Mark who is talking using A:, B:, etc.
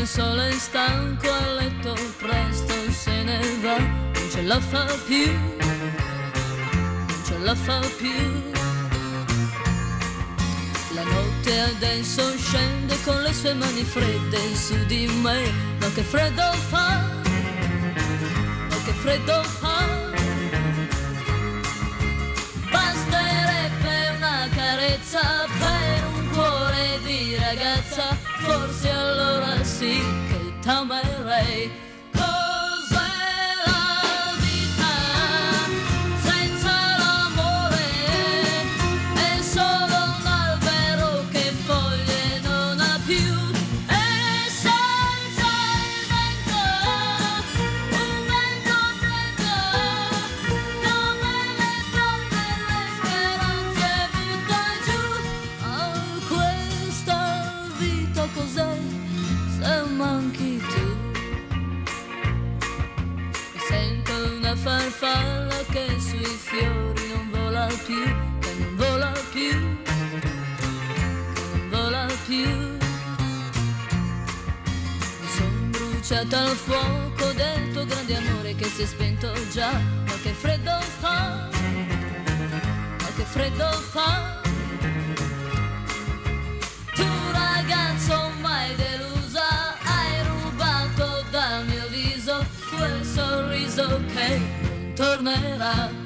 A: Il sole è stanco a letto, presto se ne va, non ce la fa più, non ce la fa più. Notte adesso scende con le sue mani fredde su di me, ma che freddo fa, ma che freddo fa. Basterebbe una carezza per un cuore di ragazza, farfalla che sui fiori non vola più, che non vola più, che non vola più. Mi son bruciata al fuoco del tuo grande amore che si è spento già, ma che freddo fa, ma che freddo fa. sorriso che non tornerà.